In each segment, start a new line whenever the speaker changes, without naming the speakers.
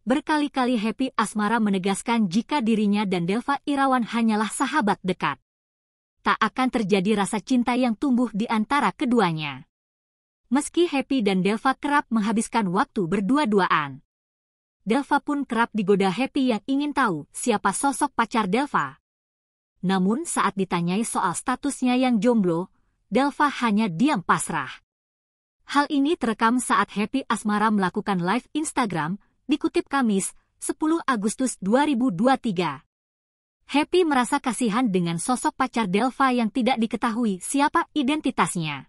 Berkali-kali Happy Asmara menegaskan jika dirinya dan Delva Irawan hanyalah sahabat dekat. Tak akan terjadi rasa cinta yang tumbuh di antara keduanya. Meski Happy dan Delva kerap menghabiskan waktu berdua-duaan. Delva pun kerap digoda Happy yang ingin tahu siapa sosok pacar Delva. Namun saat ditanyai soal statusnya yang jomblo, Delva hanya diam pasrah. Hal ini terekam saat Happy Asmara melakukan live Instagram, dikutip Kamis, 10 Agustus 2023. Happy merasa kasihan dengan sosok pacar Delva yang tidak diketahui siapa identitasnya.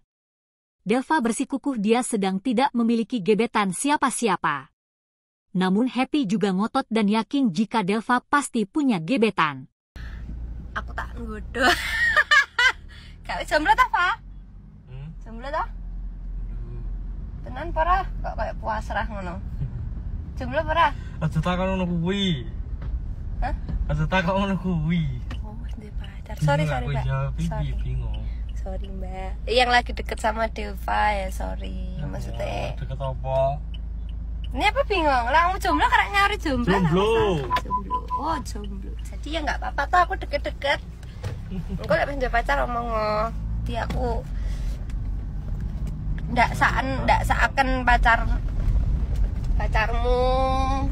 Delva bersikukuh dia sedang tidak memiliki gebetan siapa-siapa. Namun Happy juga ngotot dan yakin jika Delva pasti punya gebetan.
Aku tak nggoda. Kak jomblo ta, Pak?
Hmm?
Jomblo ta? Tenan parah, kok kayak puasrah ngono. Jomblo parah?
Aja takon ngono kuwi.
Hah?
Aja takon ngono kuwi.
Oh, ndek pacar. Sorry, sorry, Mbak. Sorry.
Sorry. bingung.
Sorry, Mbak. Yang lagi deket sama Delva ya, sorry. Maksudnya
Deket apa?
Ini apa bingung? Lah kamu jomblo karena nyari jomblo.
Jomblo.
Jomblo. Oh, jomblo. Jadi ya nggak apa-apa tuh aku deket-deket. Engko lek punya pacar ngomong oh, di aku ndak saan ndak seakan pacar pacarmu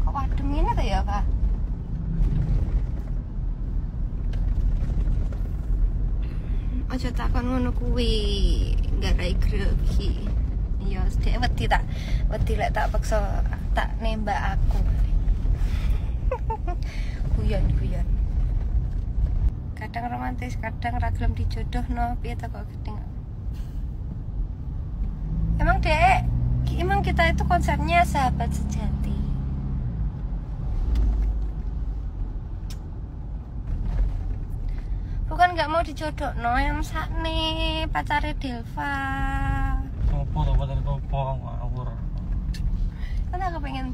kok adem ini tuh ya kak Aja takon ngono kuwi, nggak rai grogi. Iya, dhek wedi tak wedi lek tak paksa tak nembak aku. guyon guyon. Kadang romantis, kadang ra gelem dijodohno, piye ta kok gedeng. Emang emang kita itu konsepnya sahabat sejati. Bukan nggak mau dijodoh no yang sakne pacare Delva.
Sopo tuh pacar sopo ngawur kan aku pengen